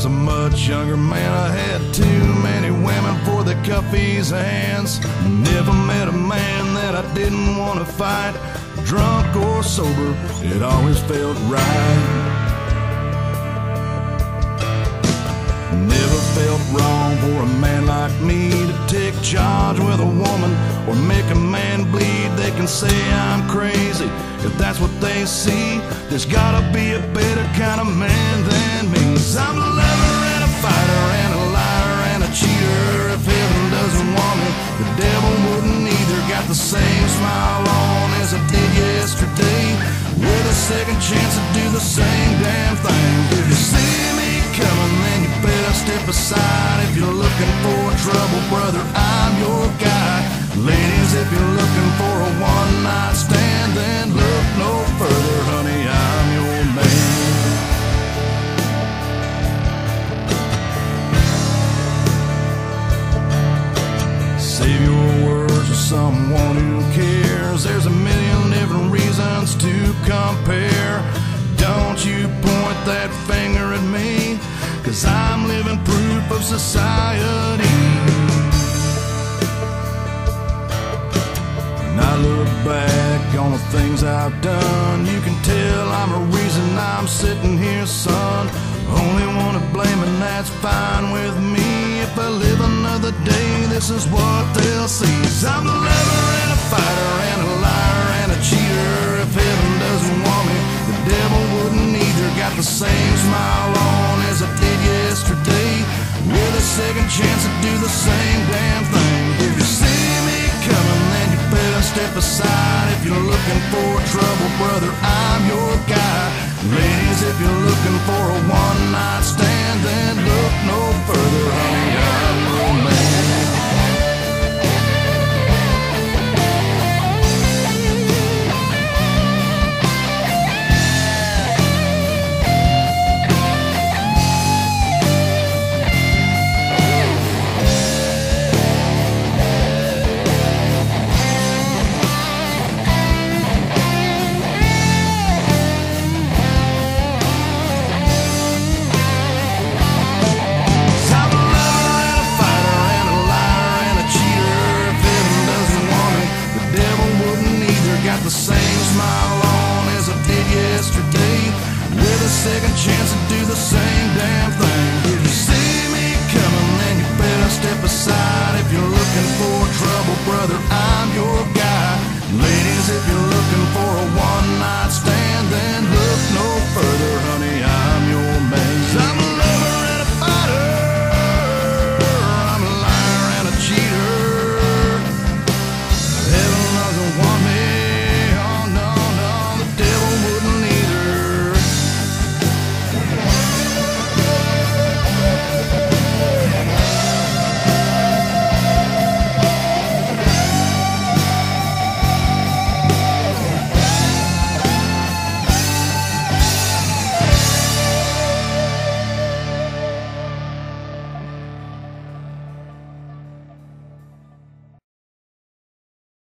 was a much younger man. I had too many women for the cuffy's hands. Never met a man that I didn't want to fight. Drunk or sober, it always felt right. Never felt wrong for a man like me to take charge with a woman or make a man bleed. They can say I'm crazy if that's what they see. There's gotta be a better kind of man the same smile on as I did yesterday. With a second chance to do the same damn thing. If you see me coming, then you better step aside. If you're looking for trouble, brother, I'm your guy. Ladies, if you're cause I'm living proof of society. And I look back on the things I've done. You can tell I'm a reason I'm sitting here, son. Only one to blame, and that's fine with me. If I live another day, this is what they'll see. I'm a second chance to do the same damn thing. If you see me coming, then you better step aside. If you're looking for trouble, brother, I'm your guy. Ladies, if you're looking for a one the same smile on as I did yesterday. With a second chance to do the same